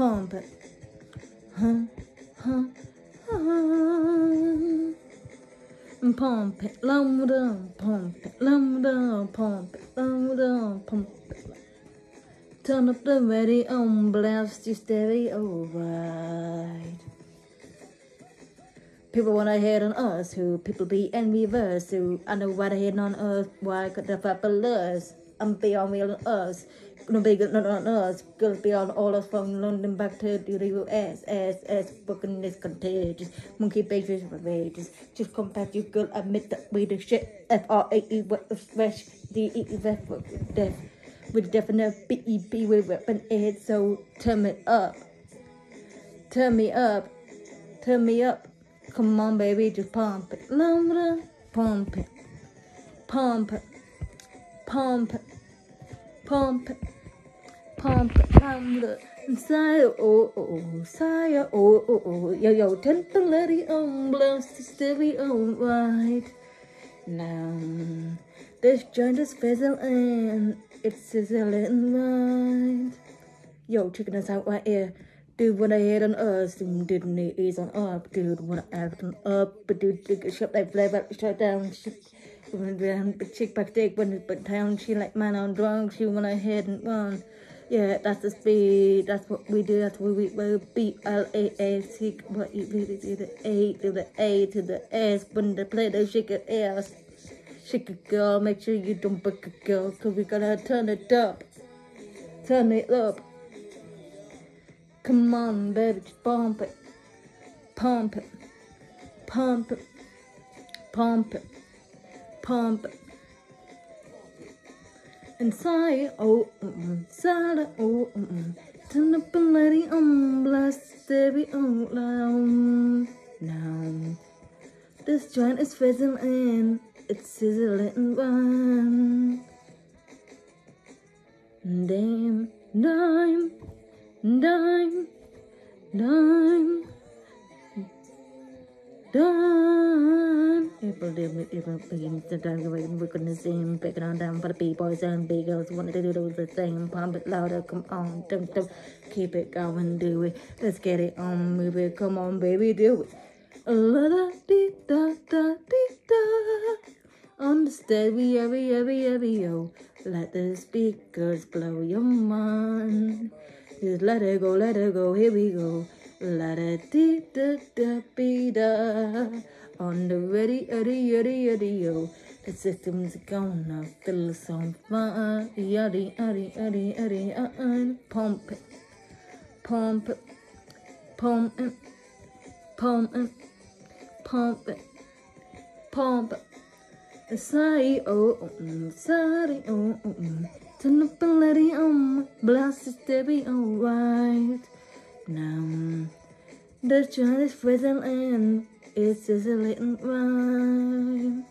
Pump it. Huh, huh, huh. Pump it, louder, pump it, louder, pump it, louder, pump it. Turn up the radio, blast your stereo right. People wanna hate on us, who people be in reverse, who I know why they hating on us, why could the fabulous, I'm beyond real us, be good not on us, gonna be on all us from London back to the US, S, S, booking this contagious, monkey babies ravages, just come back, you girl, admit that we the shit, F-R-A-E, what the fresh, D-E, death, death, with definite B-E-B with weapon ed, so turn me up, turn me up, turn me up. Come on, baby, just. Pump it. Pump it. Pump it. Pump it. Pump it. Louder. Inside, oh, oh, oh, sire, oh, oh, oh. Yo, yo, turn um, the lady on, um, blast the stereo right. Now, this joint is fizzle and it's sizzling right. Yo, checking us out right here. Dude, when I hit on us, dude, didn't it is on up, dude, when I act on up, but dude, the shop like fly back, shut down. When down, chick back dick, when it but town, she like man on drunk, she when I hit and run. Yeah, that's the speed, that's what we do, that's what we will B L A A C, what you do to the A to the A to the S, when the play the shake it ass. Shake it, girl, make sure you don't break it, girl, cause we gotta turn it up. Turn it up. Come on, baby, just pump it. Pump it. Pump it. Pump it. Pump it. Inside, oh, inside, oh, turn up and let it on, blast stereo loud. Now, this joint is fizzling in, it's sizzling one. Damn, dime, dime, dime, dime. April begins to dance away. We're gonna sing, picking on down for the B-boys and B-girls. Wanted to do the same, pump it louder, come on, dum dum. Keep it going, do it. Let's get it on, move it, come on, baby, do it. La da dee da da dee da. On the stereo, every, every, every, yo. Let the speakers blow your mind. Just let it go, let it go, here we go. Let it dee da da be da. On the ready, ready, ready, ready, yo. The system's gonna us on fire. Yaddy, yaddy, yaddy, yaddy, uh, pump it, pump it, pump it, pump it, pump it, pump it. Say oh, mm, sorry, oh, mm. turn up and let it on, blast the stereo right now. The joint is fizzling, it's just a little right.